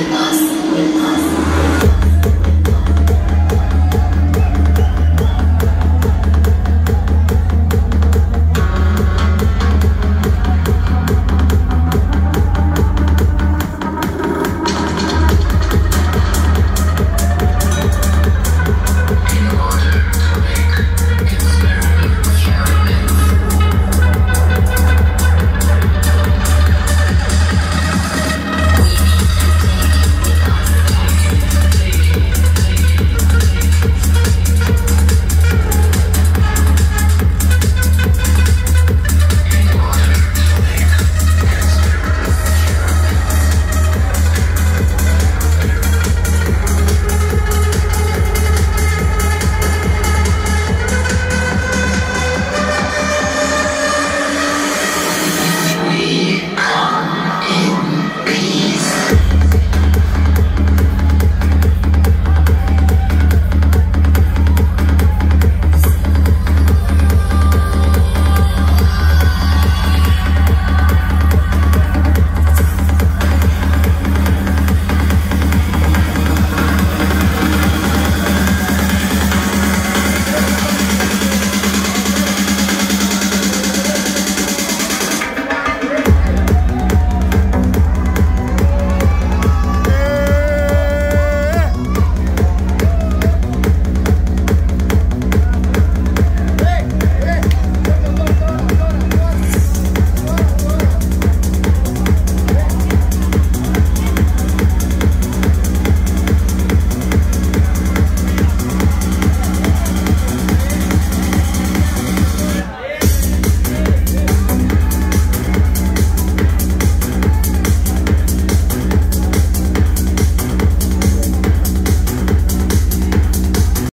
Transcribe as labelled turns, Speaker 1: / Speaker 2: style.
Speaker 1: 我死了。